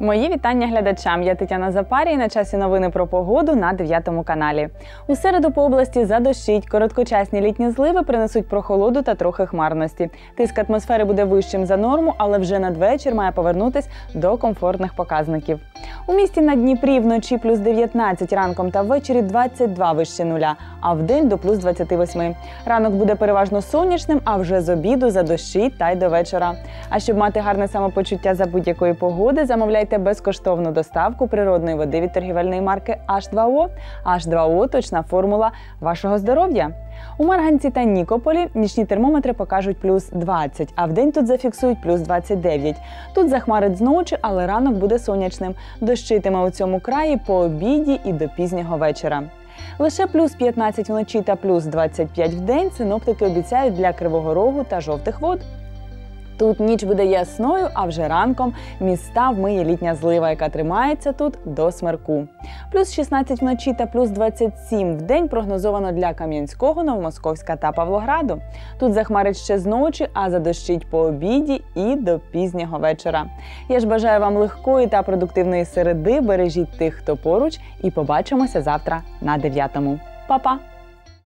Мої вітання глядачам. Я Тетяна Запарій. На часі новини про погоду на 9 каналі. У середу по області задощить. Короткочасні літні зливи принесуть прохолоду та трохи хмарності. Тиск атмосфери буде вищим за норму, але вже надвечір має повернутись до комфортних показників. У місті на Дніпрі вночі плюс 19, ранком та ввечері 22 вище нуля, а вдень до плюс 28. Ранок буде переважно сонячним, а вже з обіду задощить та й до вечора. А щоб мати гарне самопочуття за будь-якої погоди, замовляйте безкоштовну доставку природної води від торгівельної марки H2O. H2O – точна формула вашого здоров'я. У Марганці та Нікополі нічні термометри покажуть плюс 20, а вдень тут зафіксують плюс 29. Тут захмарить зночі, але ранок буде сонячним. Дощитиме у цьому краї по обіді і до пізнього вечора. Лише плюс 15 вночі та плюс 25 в день синоптики обіцяють для Кривого Рогу та жовтих вод. Тут ніч буде ясною, а вже ранком міста вмиє літня злива, яка тримається тут до смерку. Плюс 16 вночі та плюс 27 в день прогнозовано для Кам'янського, Новомосковська та Павлограду. Тут захмарить ще зночі, а задощить по обіді і до пізнього вечора. Я ж бажаю вам легкої та продуктивної середи. Бережіть тих, хто поруч, і побачимося завтра на 9-му. Па-па!